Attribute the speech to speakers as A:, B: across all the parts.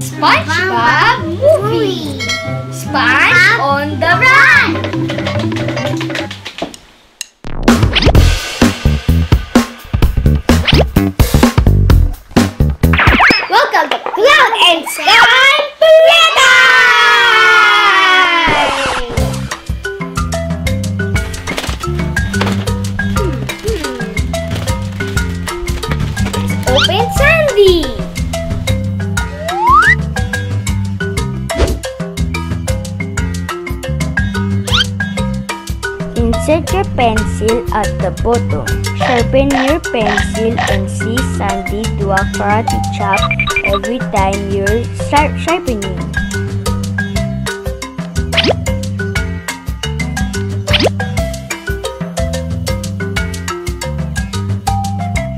A: SpongeBob movie. Sponge on the run.
B: Insert your pencil at the bottom. Sharpen your pencil and see Sandy do a karate chop every time you're sharp sharpening.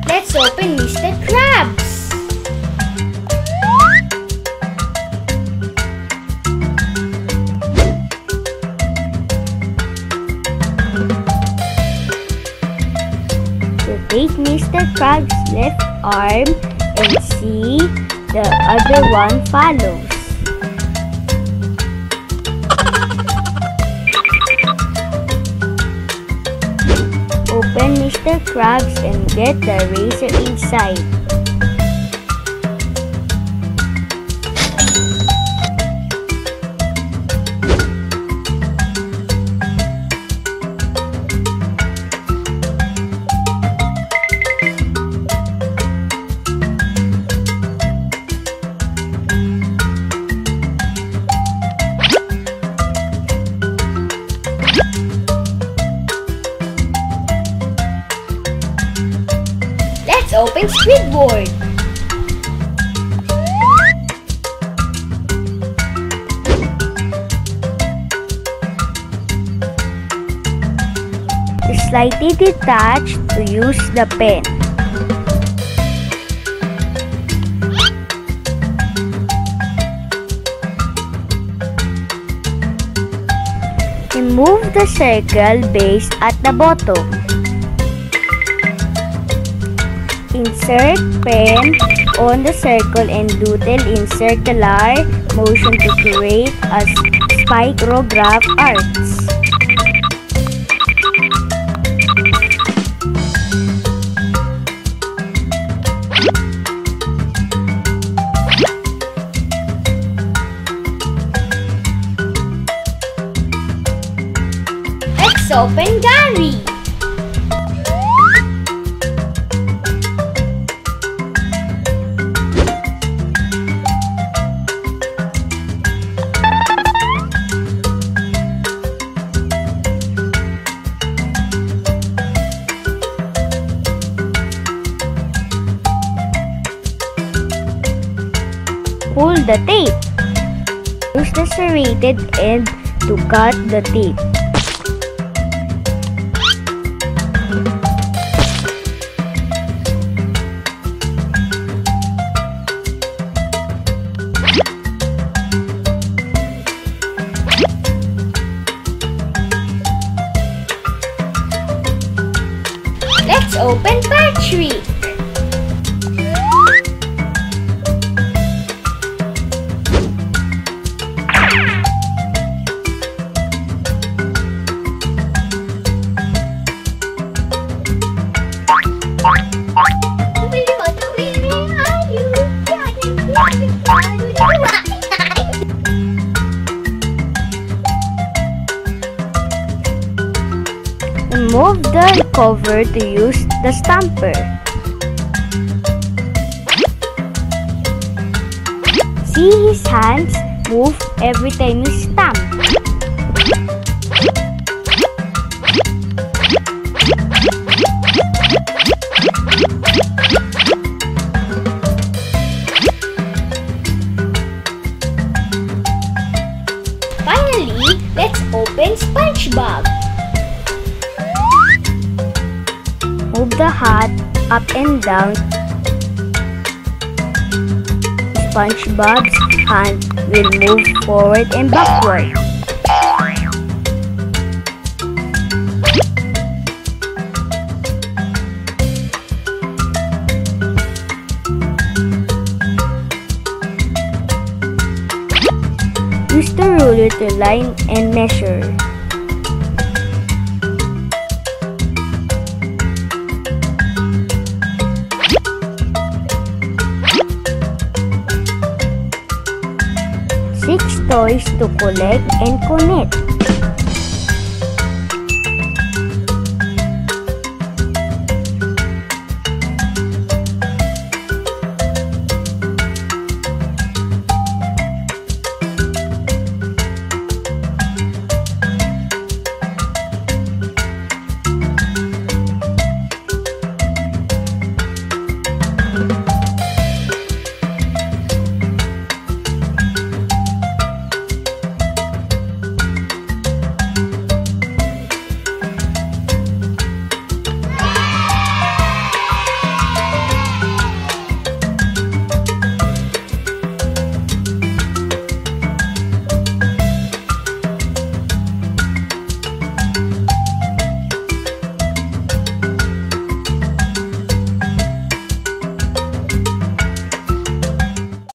A: Let's open Mr.
B: Rotate Mr. Krabs' left arm and see the other one follows. Open Mr. Krabs and get the razor inside.
A: Let's open Squidward.
B: Slightly detach to use the pen. Remove the circle base at the bottom. Insert pen on the circle and doodle in circular motion to create a spirograph arcs.
A: Open Gary.
B: Pull the tape. Use the serrated end to cut the tape. Remove the cover to use the stamper. See his hands move every time he stamp.
A: Finally, let's open SpongeBob.
B: the heart up and down SpongeBob's hand will move forward and backward. Use the ruler to line and measure. Six toys to collect and connect.